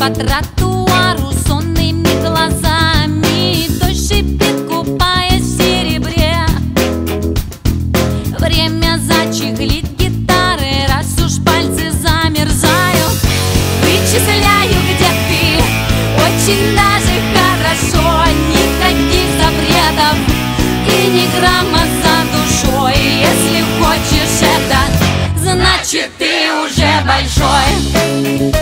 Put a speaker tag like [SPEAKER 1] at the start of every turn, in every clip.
[SPEAKER 1] по тротуару сонными глазами. Дождь шипит, купаясь в серебре. Время зачехлит гитары, раз уж пальцы замерзают. Вычисляю, где ты, очень даже хорошо. Никаких запретов и ни грамма за душой. Если хочешь это, значит ты уже большой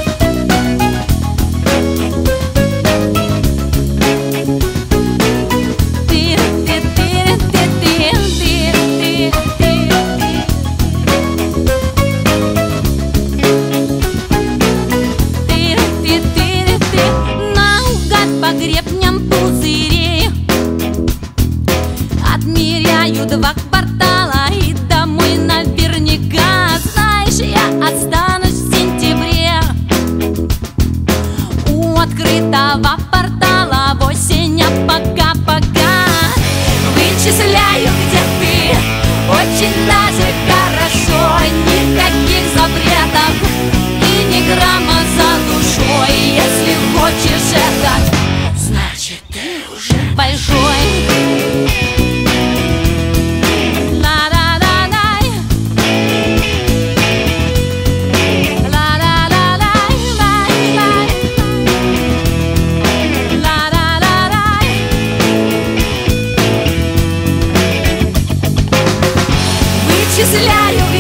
[SPEAKER 1] пузырей Отмеряю два квартала и домой наверняка. Знаешь, я останусь Вычисляю, где